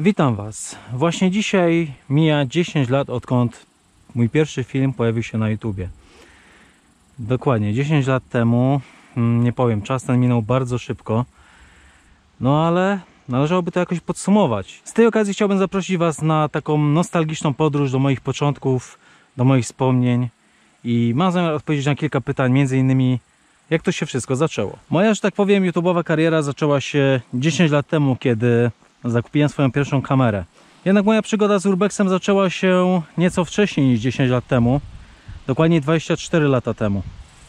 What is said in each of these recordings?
Witam Was. Właśnie dzisiaj mija 10 lat odkąd mój pierwszy film pojawił się na YouTubie. Dokładnie 10 lat temu, mm, nie powiem, czas ten minął bardzo szybko. No ale należałoby to jakoś podsumować. Z tej okazji chciałbym zaprosić Was na taką nostalgiczną podróż do moich początków, do moich wspomnień i mam zamiar odpowiedzieć na kilka pytań, między innymi jak to się wszystko zaczęło. Moja, że tak powiem, YouTubeowa kariera zaczęła się 10 lat temu, kiedy zakupiłem swoją pierwszą kamerę. Jednak moja przygoda z Urbexem zaczęła się nieco wcześniej niż 10 lat temu, dokładnie 24 lata temu.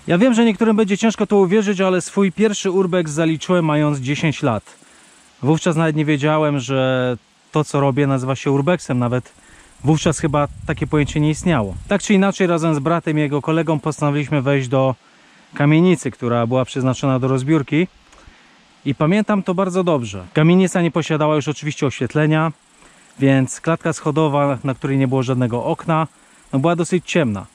Ja wiem, że niektórym będzie ciężko to uwierzyć, ale swój pierwszy Urbex zaliczyłem mając 10 lat. Wówczas nawet nie wiedziałem, że to co robię nazywa się Urbexem, nawet wówczas chyba takie pojęcie nie istniało. Tak czy inaczej razem z bratem i jego kolegą postanowiliśmy wejść do kamienicy, która była przeznaczona do rozbiórki i pamiętam to bardzo dobrze. Kamienica nie posiadała już oczywiście oświetlenia, więc klatka schodowa, na której nie było żadnego okna, no była dosyć ciemna.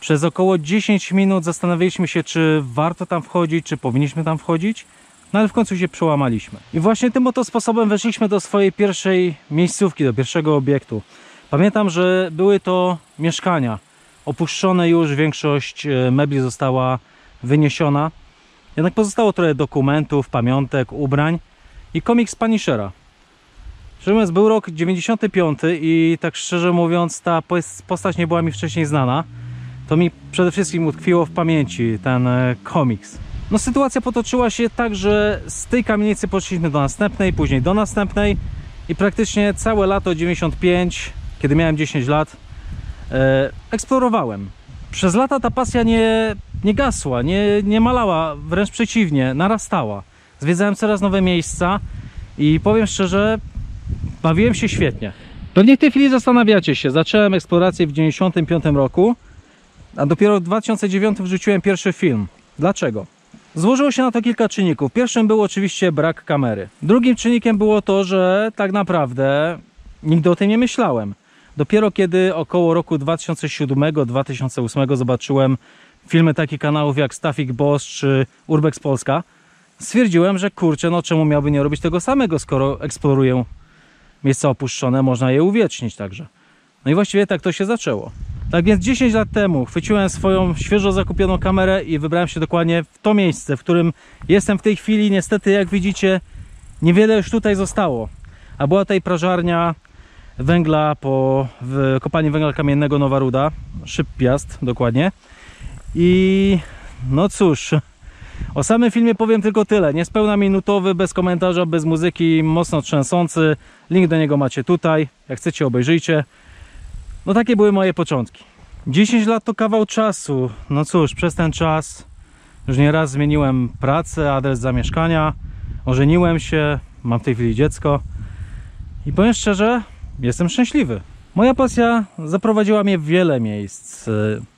Przez około 10 minut zastanawialiśmy się, czy warto tam wchodzić, czy powinniśmy tam wchodzić, no ale w końcu się przełamaliśmy. I właśnie tym oto sposobem weszliśmy do swojej pierwszej miejscówki, do pierwszego obiektu. Pamiętam, że były to mieszkania. Opuszczone już, większość e, mebli została wyniesiona. Jednak pozostało trochę dokumentów, pamiątek, ubrań i komiks Punishera. Szczerze mówiąc, był rok 95 i tak szczerze mówiąc, ta postać nie była mi wcześniej znana. To mi przede wszystkim utkwiło w pamięci ten e, komiks. No sytuacja potoczyła się tak, że z tej kamienicy poszliśmy do następnej, później do następnej i praktycznie całe lato 95, kiedy miałem 10 lat, e, eksplorowałem. Przez lata ta pasja nie, nie gasła, nie, nie malała, wręcz przeciwnie, narastała. Zwiedzałem coraz nowe miejsca i powiem szczerze, bawiłem się świetnie. Pewnie w tej chwili zastanawiacie się, zacząłem eksplorację w 95 roku, a dopiero w 2009 wrzuciłem pierwszy film. Dlaczego? Złożyło się na to kilka czynników. Pierwszym był oczywiście brak kamery. Drugim czynnikiem było to, że tak naprawdę nigdy o tym nie myślałem. Dopiero kiedy około roku 2007-2008 zobaczyłem filmy takich kanałów jak Stafik Boss czy Urbex Polska, stwierdziłem, że kurczę, no czemu miałby nie robić tego samego, skoro eksploruję miejsca opuszczone, można je uwiecznić także. No i właściwie tak to się zaczęło. Tak więc 10 lat temu chwyciłem swoją świeżo zakupioną kamerę i wybrałem się dokładnie w to miejsce, w którym jestem w tej chwili. Niestety, jak widzicie, niewiele już tutaj zostało. A była tutaj prażarnia węgla po kopalni węgla kamiennego Nowa Ruda, Szyb Piast dokładnie. I no cóż, o samym filmie powiem tylko tyle. Niespełna minutowy, bez komentarza, bez muzyki, mocno trzęsący. Link do niego macie tutaj. Jak chcecie, obejrzyjcie. No takie były moje początki. 10 lat to kawał czasu. No cóż, przez ten czas już nieraz zmieniłem pracę, adres zamieszkania, ożeniłem się, mam w tej chwili dziecko i powiem szczerze, jestem szczęśliwy. Moja pasja zaprowadziła mnie w wiele miejsc.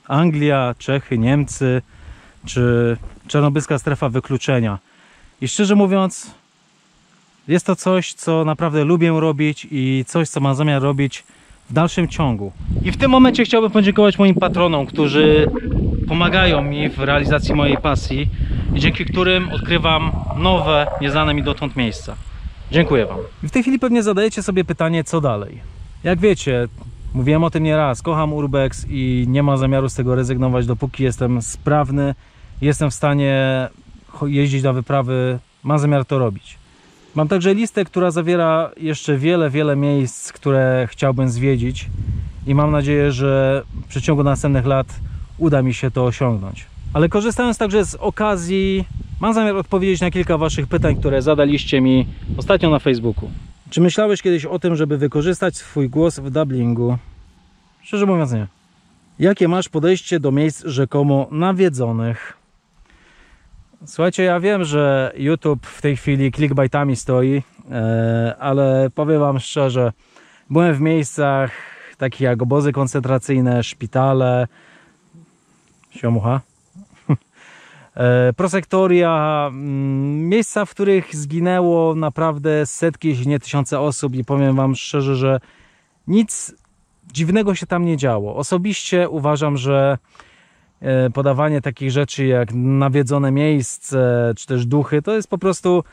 Anglia, Czechy, Niemcy czy czarnobylska strefa wykluczenia. I szczerze mówiąc, jest to coś, co naprawdę lubię robić i coś, co mam zamiar robić w dalszym ciągu. I w tym momencie chciałbym podziękować moim patronom, którzy pomagają mi w realizacji mojej pasji i dzięki którym odkrywam nowe, nieznane mi dotąd miejsca. Dziękuję Wam. W tej chwili pewnie zadajecie sobie pytanie, co dalej. Jak wiecie, mówiłem o tym nieraz, kocham Urbex i nie mam zamiaru z tego rezygnować, dopóki jestem sprawny, jestem w stanie jeździć na wyprawy, mam zamiar to robić. Mam także listę, która zawiera jeszcze wiele, wiele miejsc, które chciałbym zwiedzić i mam nadzieję, że w przeciągu następnych lat uda mi się to osiągnąć. Ale korzystając także z okazji, mam zamiar odpowiedzieć na kilka Waszych pytań, które zadaliście mi ostatnio na Facebooku. Czy myślałeś kiedyś o tym, żeby wykorzystać swój głos w dubbingu? Szczerze mówiąc nie. Jakie masz podejście do miejsc rzekomo nawiedzonych? Słuchajcie, ja wiem, że YouTube w tej chwili clickbaitami stoi, e, ale powiem Wam szczerze, byłem w miejscach takich jak obozy koncentracyjne, szpitale, siomucha, prosektoria, mm, miejsca, w których zginęło naprawdę setki, jeśli nie tysiące osób i powiem Wam szczerze, że nic dziwnego się tam nie działo. Osobiście uważam, że E, podawanie takich rzeczy jak nawiedzone miejsce, czy też duchy, to jest po prostu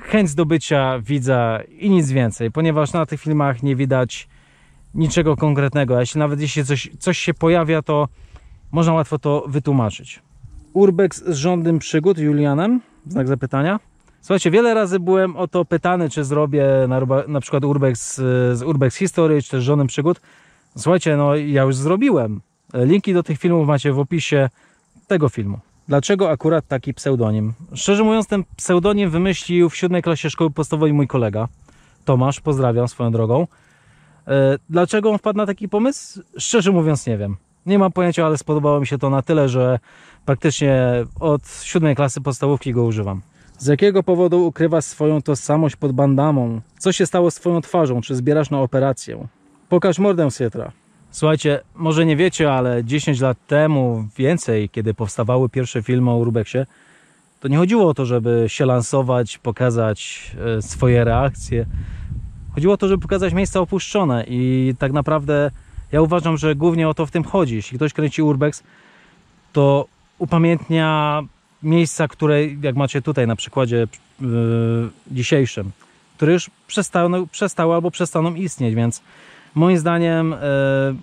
chęć zdobycia widza i nic więcej, ponieważ na tych filmach nie widać niczego konkretnego. A jeśli nawet jeśli coś, coś się pojawia, to można łatwo to wytłumaczyć. Urbex z rządem przygód Julianem? Znak zapytania. Słuchajcie, wiele razy byłem o to pytany, czy zrobię na, na przykład Urbex z Urbex History, czy też rządem przygód. Słuchajcie, no ja już zrobiłem. Linki do tych filmów macie w opisie tego filmu. Dlaczego akurat taki pseudonim? Szczerze mówiąc, ten pseudonim wymyślił w siódmej klasie szkoły podstawowej mój kolega. Tomasz, pozdrawiam swoją drogą. E, dlaczego on wpadł na taki pomysł? Szczerze mówiąc nie wiem. Nie mam pojęcia, ale spodobało mi się to na tyle, że praktycznie od siódmej klasy podstawówki go używam. Z jakiego powodu ukrywasz swoją tożsamość pod bandamą? Co się stało z twoją twarzą? Czy zbierasz na operację? Pokaż mordę Sietra. Słuchajcie, może nie wiecie, ale 10 lat temu, więcej, kiedy powstawały pierwsze filmy o Urbexie, to nie chodziło o to, żeby się lansować, pokazać e, swoje reakcje. Chodziło o to, żeby pokazać miejsca opuszczone i tak naprawdę ja uważam, że głównie o to w tym chodzi. Jeśli ktoś kręci Urbex, to upamiętnia miejsca, które jak macie tutaj na przykładzie yy, dzisiejszym, które już przestały, przestały albo przestaną istnieć, więc moim zdaniem yy,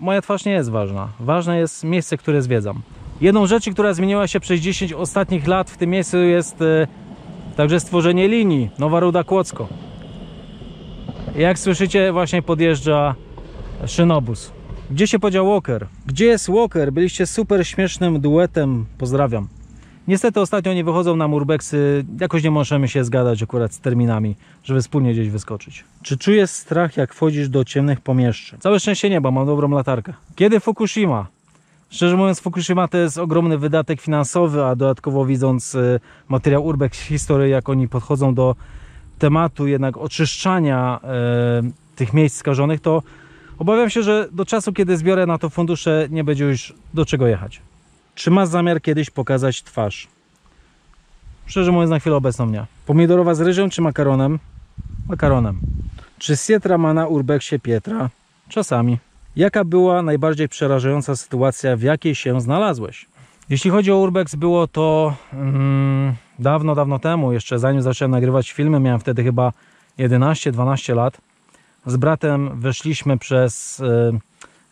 moja twarz nie jest ważna. Ważne jest miejsce, które zwiedzam. Jedną rzeczy, która zmieniła się przez 10 ostatnich lat w tym miejscu jest yy, także stworzenie linii Nowa Ruda Kłodzko. Jak słyszycie właśnie podjeżdża szynobus. Gdzie się podział Walker? Gdzie jest Walker? Byliście super śmiesznym duetem. Pozdrawiam. Niestety ostatnio nie wychodzą nam urbexy. Jakoś nie możemy się zgadać akurat z terminami, żeby wspólnie gdzieś wyskoczyć. Czy czujesz strach, jak wchodzisz do ciemnych pomieszczeń? Całe szczęście nie, bo mam dobrą latarkę. Kiedy Fukushima? Szczerze mówiąc, Fukushima to jest ogromny wydatek finansowy, a dodatkowo widząc y, materiał Urbex History, jak oni podchodzą do tematu jednak oczyszczania y, tych miejsc skażonych, to Obawiam się, że do czasu, kiedy zbiorę na to fundusze, nie będzie już do czego jechać. Czy masz zamiar kiedyś pokazać twarz? Szczerze mówiąc, na chwilę obecną nie. Pomidorowa z ryżem czy makaronem? Makaronem. Czy Sietra ma na urbeksie Pietra? Czasami. Jaka była najbardziej przerażająca sytuacja, w jakiej się znalazłeś? Jeśli chodzi o Urbex, było to mm, dawno, dawno temu, jeszcze zanim zacząłem nagrywać filmy, miałem wtedy chyba 11-12 lat z bratem weszliśmy przez e,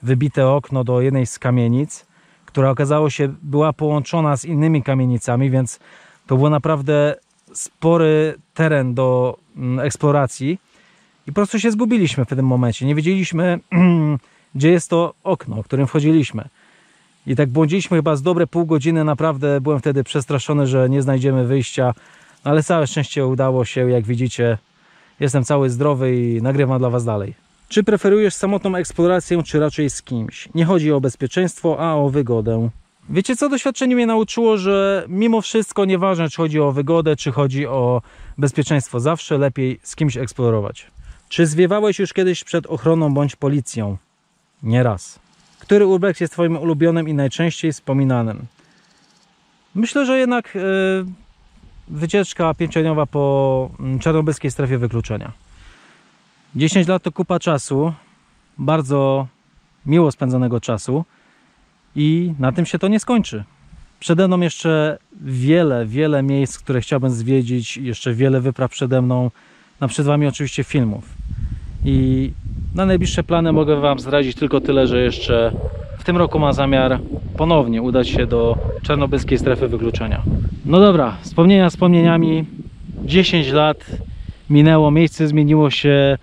wybite okno do jednej z kamienic, która okazało się była połączona z innymi kamienicami, więc to był naprawdę spory teren do mm, eksploracji i po prostu się zgubiliśmy w tym momencie. Nie wiedzieliśmy, gdzie jest to okno, którym wchodziliśmy. I tak błądziliśmy chyba z dobre pół godziny. Naprawdę byłem wtedy przestraszony, że nie znajdziemy wyjścia, no ale całe szczęście udało się, jak widzicie, Jestem cały zdrowy i nagrywam dla Was dalej. Czy preferujesz samotną eksplorację, czy raczej z kimś? Nie chodzi o bezpieczeństwo, a o wygodę. Wiecie co, doświadczenie mnie nauczyło, że mimo wszystko nieważne czy chodzi o wygodę, czy chodzi o bezpieczeństwo, zawsze lepiej z kimś eksplorować. Czy zwiewałeś już kiedyś przed ochroną bądź policją? Nieraz. Który urbex jest Twoim ulubionym i najczęściej wspominanym? Myślę, że jednak yy, wycieczka pięciodniowa po mm, czarnobylskiej strefie wykluczenia. 10 lat to kupa czasu, bardzo miło spędzonego czasu i na tym się to nie skończy. Przede mną jeszcze wiele, wiele miejsc, które chciałbym zwiedzić, jeszcze wiele wypraw przede mną, na przed Wami oczywiście filmów. I na najbliższe plany mogę Wam zdradzić tylko tyle, że jeszcze w tym roku ma zamiar ponownie udać się do czarnobylskiej strefy wykluczenia. No dobra, wspomnienia wspomnieniami. 10 lat minęło, miejsce zmieniło się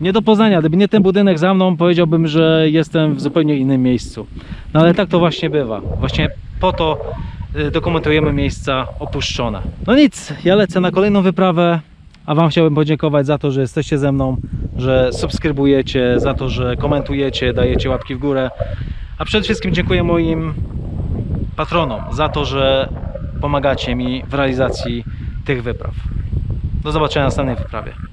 nie do poznania. Gdyby nie ten budynek za mną, powiedziałbym, że jestem w zupełnie innym miejscu. No ale tak to właśnie bywa. Właśnie po to y, dokumentujemy miejsca opuszczone. No nic, ja lecę na kolejną wyprawę, a Wam chciałbym podziękować za to, że jesteście ze mną, że subskrybujecie, za to, że komentujecie, dajecie łapki w górę. A przede wszystkim dziękuję moim patronom za to, że pomagacie mi w realizacji tych wypraw. Do zobaczenia na następnej wyprawie.